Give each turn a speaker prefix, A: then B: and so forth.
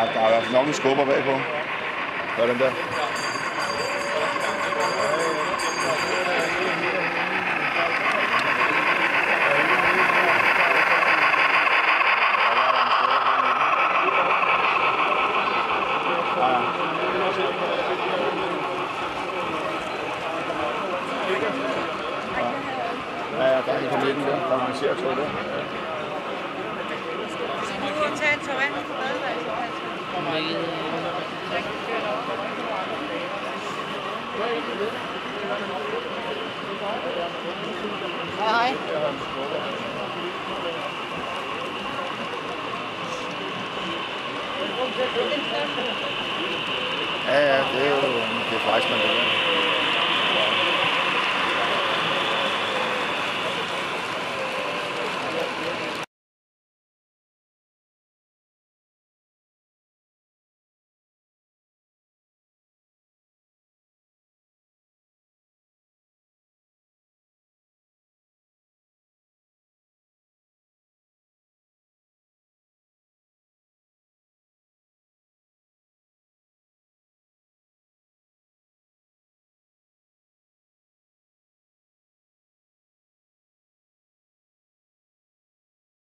A: er, der er i hvert fald nok en skubber bagpå. Gør den der. Der er en på midten der. Der er en cirkel der.
B: Vi kan tage en tår Hej, hej.
A: Ja, ja, det er jo det er faktisk, man det.